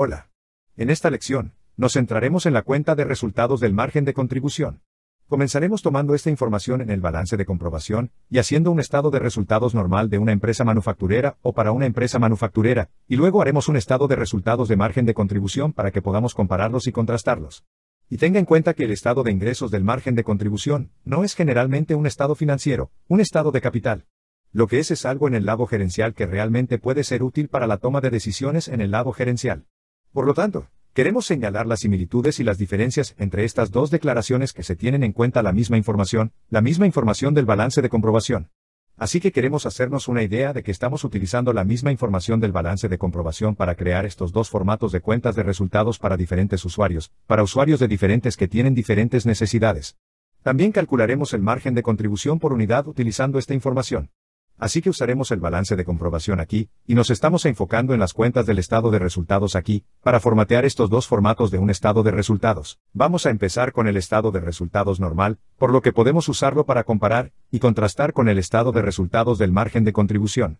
Hola. En esta lección, nos centraremos en la cuenta de resultados del margen de contribución. Comenzaremos tomando esta información en el balance de comprobación y haciendo un estado de resultados normal de una empresa manufacturera o para una empresa manufacturera, y luego haremos un estado de resultados de margen de contribución para que podamos compararlos y contrastarlos. Y tenga en cuenta que el estado de ingresos del margen de contribución no es generalmente un estado financiero, un estado de capital. Lo que es es algo en el lado gerencial que realmente puede ser útil para la toma de decisiones en el lado gerencial. Por lo tanto, queremos señalar las similitudes y las diferencias entre estas dos declaraciones que se tienen en cuenta la misma información, la misma información del balance de comprobación. Así que queremos hacernos una idea de que estamos utilizando la misma información del balance de comprobación para crear estos dos formatos de cuentas de resultados para diferentes usuarios, para usuarios de diferentes que tienen diferentes necesidades. También calcularemos el margen de contribución por unidad utilizando esta información. Así que usaremos el balance de comprobación aquí, y nos estamos enfocando en las cuentas del estado de resultados aquí, para formatear estos dos formatos de un estado de resultados. Vamos a empezar con el estado de resultados normal, por lo que podemos usarlo para comparar y contrastar con el estado de resultados del margen de contribución.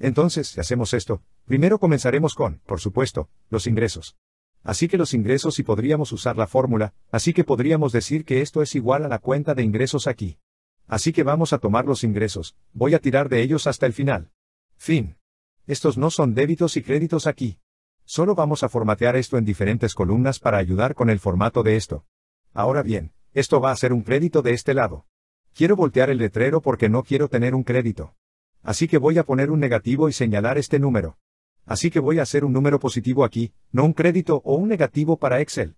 Entonces, si hacemos esto, primero comenzaremos con, por supuesto, los ingresos. Así que los ingresos y podríamos usar la fórmula, así que podríamos decir que esto es igual a la cuenta de ingresos aquí. Así que vamos a tomar los ingresos, voy a tirar de ellos hasta el final. Fin. Estos no son débitos y créditos aquí. Solo vamos a formatear esto en diferentes columnas para ayudar con el formato de esto. Ahora bien, esto va a ser un crédito de este lado. Quiero voltear el letrero porque no quiero tener un crédito. Así que voy a poner un negativo y señalar este número. Así que voy a hacer un número positivo aquí, no un crédito o un negativo para Excel.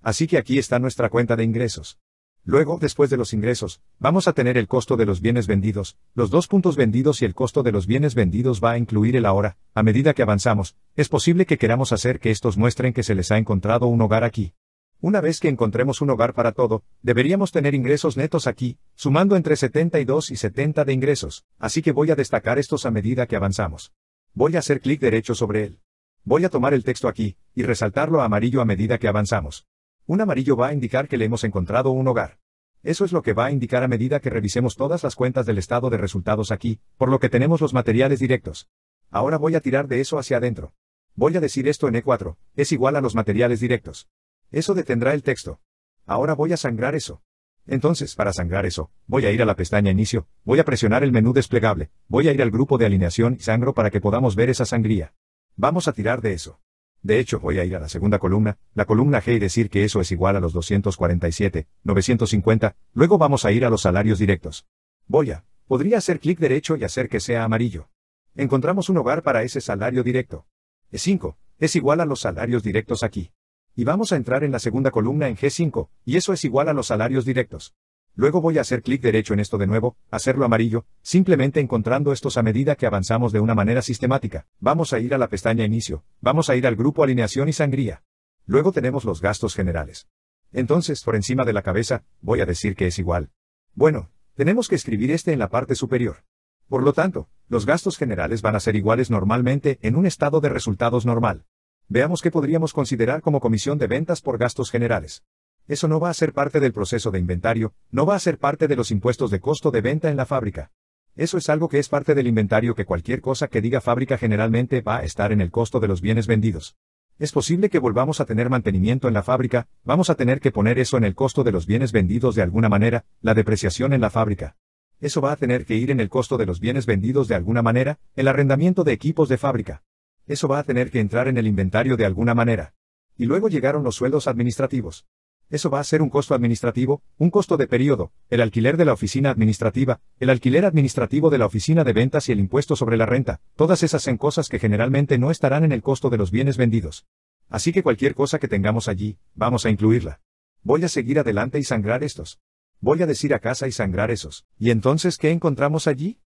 Así que aquí está nuestra cuenta de ingresos. Luego, después de los ingresos, vamos a tener el costo de los bienes vendidos, los dos puntos vendidos y el costo de los bienes vendidos va a incluir el ahora, a medida que avanzamos, es posible que queramos hacer que estos muestren que se les ha encontrado un hogar aquí. Una vez que encontremos un hogar para todo, deberíamos tener ingresos netos aquí, sumando entre 72 y 70 de ingresos, así que voy a destacar estos a medida que avanzamos. Voy a hacer clic derecho sobre él. Voy a tomar el texto aquí, y resaltarlo a amarillo a medida que avanzamos. Un amarillo va a indicar que le hemos encontrado un hogar. Eso es lo que va a indicar a medida que revisemos todas las cuentas del estado de resultados aquí, por lo que tenemos los materiales directos. Ahora voy a tirar de eso hacia adentro. Voy a decir esto en E4, es igual a los materiales directos. Eso detendrá el texto. Ahora voy a sangrar eso. Entonces, para sangrar eso, voy a ir a la pestaña Inicio, voy a presionar el menú desplegable, voy a ir al grupo de alineación y sangro para que podamos ver esa sangría. Vamos a tirar de eso. De hecho, voy a ir a la segunda columna, la columna G y decir que eso es igual a los 247, 950, luego vamos a ir a los salarios directos. Voy a, podría hacer clic derecho y hacer que sea amarillo. Encontramos un hogar para ese salario directo. E5, es igual a los salarios directos aquí. Y vamos a entrar en la segunda columna en G5, y eso es igual a los salarios directos. Luego voy a hacer clic derecho en esto de nuevo, hacerlo amarillo, simplemente encontrando estos a medida que avanzamos de una manera sistemática. Vamos a ir a la pestaña Inicio, vamos a ir al grupo Alineación y Sangría. Luego tenemos los gastos generales. Entonces, por encima de la cabeza, voy a decir que es igual. Bueno, tenemos que escribir este en la parte superior. Por lo tanto, los gastos generales van a ser iguales normalmente en un estado de resultados normal. Veamos qué podríamos considerar como comisión de ventas por gastos generales. Eso no va a ser parte del proceso de inventario, no va a ser parte de los impuestos de costo de venta en la fábrica. Eso es algo que es parte del inventario que cualquier cosa que diga fábrica generalmente va a estar en el costo de los bienes vendidos. Es posible que volvamos a tener mantenimiento en la fábrica, vamos a tener que poner eso en el costo de los bienes vendidos de alguna manera, la depreciación en la fábrica. Eso va a tener que ir en el costo de los bienes vendidos de alguna manera, el arrendamiento de equipos de fábrica. Eso va a tener que entrar en el inventario de alguna manera. Y luego llegaron los sueldos administrativos. Eso va a ser un costo administrativo, un costo de periodo, el alquiler de la oficina administrativa, el alquiler administrativo de la oficina de ventas y el impuesto sobre la renta, todas esas son cosas que generalmente no estarán en el costo de los bienes vendidos. Así que cualquier cosa que tengamos allí, vamos a incluirla. Voy a seguir adelante y sangrar estos. Voy a decir a casa y sangrar esos. ¿Y entonces qué encontramos allí?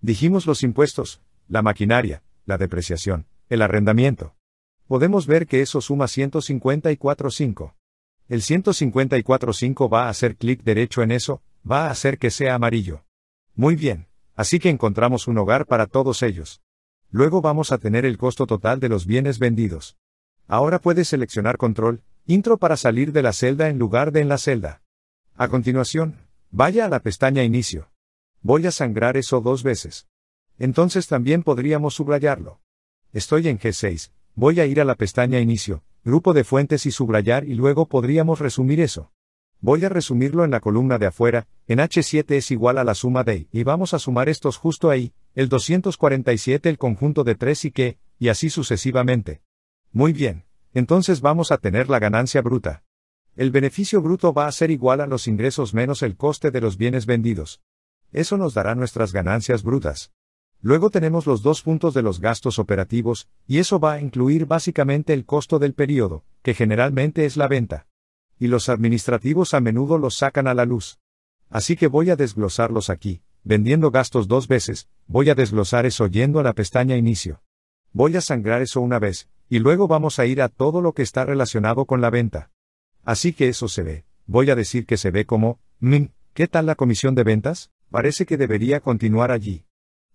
Dijimos los impuestos, la maquinaria, la depreciación, el arrendamiento. Podemos ver que eso suma 154.5. El 154.5 va a hacer clic derecho en eso, va a hacer que sea amarillo. Muy bien, así que encontramos un hogar para todos ellos. Luego vamos a tener el costo total de los bienes vendidos. Ahora puedes seleccionar control, intro para salir de la celda en lugar de en la celda. A continuación, vaya a la pestaña inicio. Voy a sangrar eso dos veces. Entonces también podríamos subrayarlo. Estoy en G6, voy a ir a la pestaña Inicio, Grupo de fuentes y subrayar y luego podríamos resumir eso. Voy a resumirlo en la columna de afuera, en H7 es igual a la suma de, y vamos a sumar estos justo ahí, el 247 el conjunto de 3 y que, y así sucesivamente. Muy bien, entonces vamos a tener la ganancia bruta. El beneficio bruto va a ser igual a los ingresos menos el coste de los bienes vendidos. Eso nos dará nuestras ganancias brutas. Luego tenemos los dos puntos de los gastos operativos, y eso va a incluir básicamente el costo del periodo, que generalmente es la venta. Y los administrativos a menudo los sacan a la luz. Así que voy a desglosarlos aquí, vendiendo gastos dos veces, voy a desglosar eso yendo a la pestaña inicio. Voy a sangrar eso una vez, y luego vamos a ir a todo lo que está relacionado con la venta. Así que eso se ve, voy a decir que se ve como, mmm, ¿qué tal la comisión de ventas? Parece que debería continuar allí.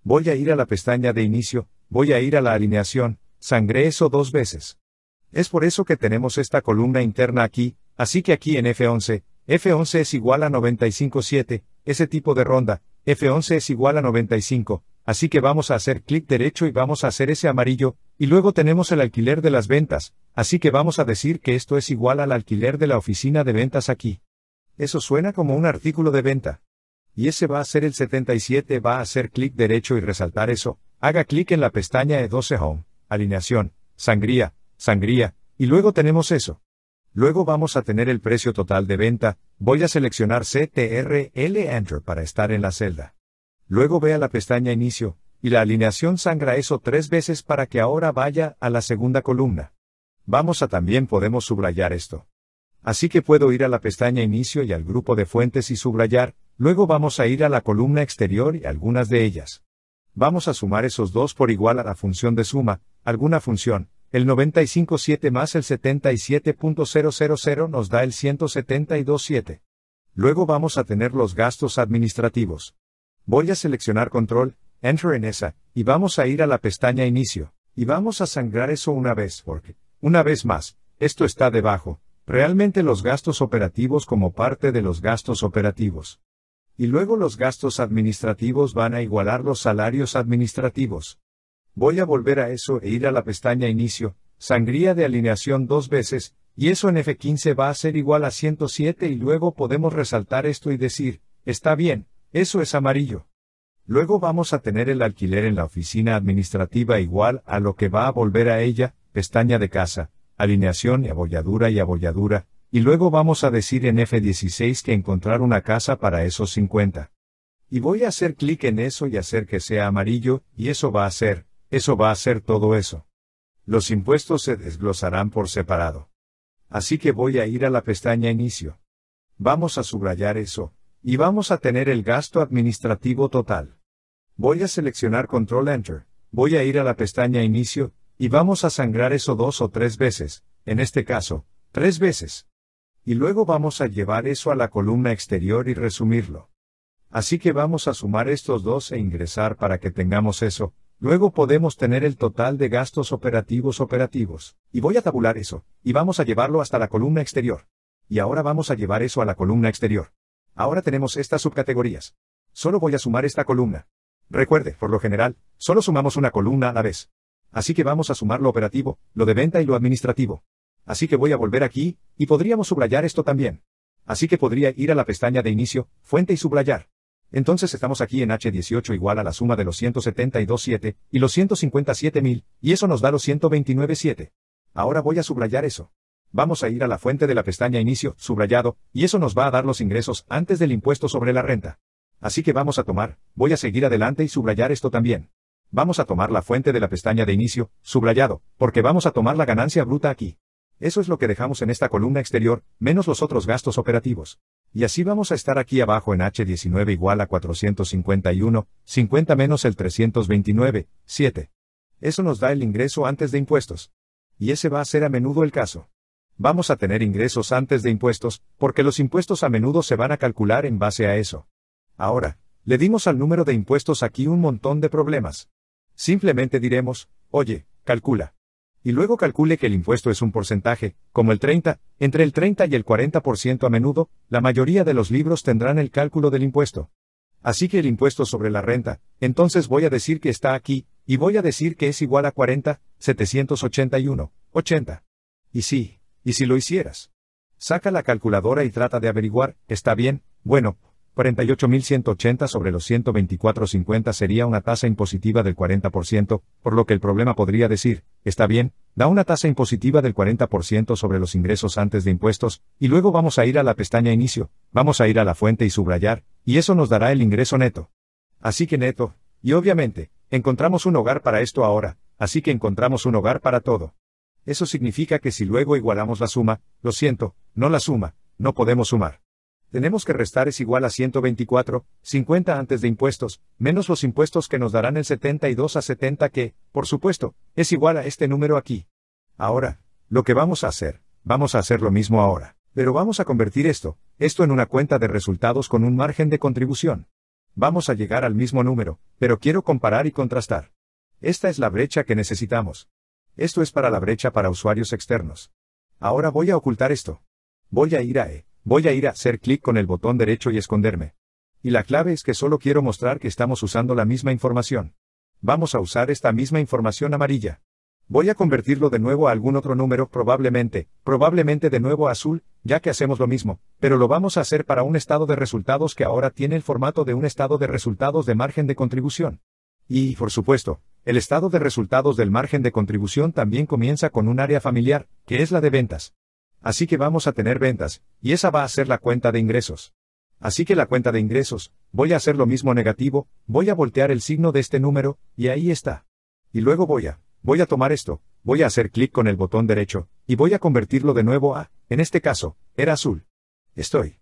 Voy a ir a la pestaña de inicio, voy a ir a la alineación, sangré eso dos veces. Es por eso que tenemos esta columna interna aquí, así que aquí en F11, F11 es igual a 95.7, ese tipo de ronda, F11 es igual a 95, así que vamos a hacer clic derecho y vamos a hacer ese amarillo, y luego tenemos el alquiler de las ventas, así que vamos a decir que esto es igual al alquiler de la oficina de ventas aquí. Eso suena como un artículo de venta y ese va a ser el 77, va a hacer clic derecho y resaltar eso, haga clic en la pestaña E12 Home, alineación, sangría, sangría, y luego tenemos eso. Luego vamos a tener el precio total de venta, voy a seleccionar CTRL Enter para estar en la celda. Luego ve a la pestaña Inicio, y la alineación sangra eso tres veces para que ahora vaya a la segunda columna. Vamos a también podemos subrayar esto. Así que puedo ir a la pestaña Inicio y al grupo de fuentes y subrayar, luego vamos a ir a la columna exterior y algunas de ellas. Vamos a sumar esos dos por igual a la función de suma, alguna función, el 95.7 más el 77.000 nos da el 172.7. Luego vamos a tener los gastos administrativos. Voy a seleccionar control, enter en esa, y vamos a ir a la pestaña inicio, y vamos a sangrar eso una vez porque, una vez más, esto está debajo, realmente los gastos operativos como parte de los gastos operativos. Y luego los gastos administrativos van a igualar los salarios administrativos. Voy a volver a eso e ir a la pestaña Inicio, sangría de alineación dos veces, y eso en F15 va a ser igual a 107 y luego podemos resaltar esto y decir, está bien, eso es amarillo. Luego vamos a tener el alquiler en la oficina administrativa igual a lo que va a volver a ella, pestaña de casa, alineación y abolladura y abolladura, y luego vamos a decir en F16 que encontrar una casa para esos 50. Y voy a hacer clic en eso y hacer que sea amarillo, y eso va a ser, eso va a ser todo eso. Los impuestos se desglosarán por separado. Así que voy a ir a la pestaña Inicio. Vamos a subrayar eso, y vamos a tener el gasto administrativo total. Voy a seleccionar Control Enter, voy a ir a la pestaña Inicio, y vamos a sangrar eso dos o tres veces, en este caso, tres veces. Y luego vamos a llevar eso a la columna exterior y resumirlo. Así que vamos a sumar estos dos e ingresar para que tengamos eso, luego podemos tener el total de gastos operativos operativos. Y voy a tabular eso, y vamos a llevarlo hasta la columna exterior. Y ahora vamos a llevar eso a la columna exterior. Ahora tenemos estas subcategorías. Solo voy a sumar esta columna. Recuerde, por lo general, solo sumamos una columna a la vez. Así que vamos a sumar lo operativo, lo de venta y lo administrativo. Así que voy a volver aquí, y podríamos subrayar esto también. Así que podría ir a la pestaña de inicio, fuente y subrayar. Entonces estamos aquí en H18 igual a la suma de los 172.7 y los 157.000, y eso nos da los 129.7. Ahora voy a subrayar eso. Vamos a ir a la fuente de la pestaña inicio, subrayado, y eso nos va a dar los ingresos antes del impuesto sobre la renta. Así que vamos a tomar, voy a seguir adelante y subrayar esto también. Vamos a tomar la fuente de la pestaña de inicio, subrayado, porque vamos a tomar la ganancia bruta aquí. Eso es lo que dejamos en esta columna exterior, menos los otros gastos operativos. Y así vamos a estar aquí abajo en H19 igual a 451, 50 menos el 329, 7. Eso nos da el ingreso antes de impuestos. Y ese va a ser a menudo el caso. Vamos a tener ingresos antes de impuestos, porque los impuestos a menudo se van a calcular en base a eso. Ahora, le dimos al número de impuestos aquí un montón de problemas. Simplemente diremos, oye, calcula. Y luego calcule que el impuesto es un porcentaje, como el 30, entre el 30 y el 40% a menudo, la mayoría de los libros tendrán el cálculo del impuesto. Así que el impuesto sobre la renta, entonces voy a decir que está aquí, Y voy a decir que es igual a 40, 781, 80. Y sí, y si lo hicieras. Saca la calculadora y trata de averiguar, está bien, bueno, 48.180 sobre los 124.50 sería una tasa impositiva del 40%, por lo que el problema podría decir, está bien, da una tasa impositiva del 40% sobre los ingresos antes de impuestos, y luego vamos a ir a la pestaña inicio, vamos a ir a la fuente y subrayar, y eso nos dará el ingreso neto. Así que neto, y obviamente, encontramos un hogar para esto ahora, así que encontramos un hogar para todo. Eso significa que si luego igualamos la suma, lo siento, no la suma, no podemos sumar. Tenemos que restar es igual a 124, 50 antes de impuestos, menos los impuestos que nos darán el 72 a 70 que, por supuesto, es igual a este número aquí. Ahora, lo que vamos a hacer, vamos a hacer lo mismo ahora. Pero vamos a convertir esto, esto en una cuenta de resultados con un margen de contribución. Vamos a llegar al mismo número, pero quiero comparar y contrastar. Esta es la brecha que necesitamos. Esto es para la brecha para usuarios externos. Ahora voy a ocultar esto. Voy a ir a E. Voy a ir a hacer clic con el botón derecho y esconderme. Y la clave es que solo quiero mostrar que estamos usando la misma información. Vamos a usar esta misma información amarilla. Voy a convertirlo de nuevo a algún otro número, probablemente, probablemente de nuevo a azul, ya que hacemos lo mismo, pero lo vamos a hacer para un estado de resultados que ahora tiene el formato de un estado de resultados de margen de contribución. Y, por supuesto, el estado de resultados del margen de contribución también comienza con un área familiar, que es la de ventas. Así que vamos a tener ventas, y esa va a ser la cuenta de ingresos. Así que la cuenta de ingresos, voy a hacer lo mismo negativo, voy a voltear el signo de este número, y ahí está. Y luego voy a, voy a tomar esto, voy a hacer clic con el botón derecho, y voy a convertirlo de nuevo a, en este caso, era azul. Estoy.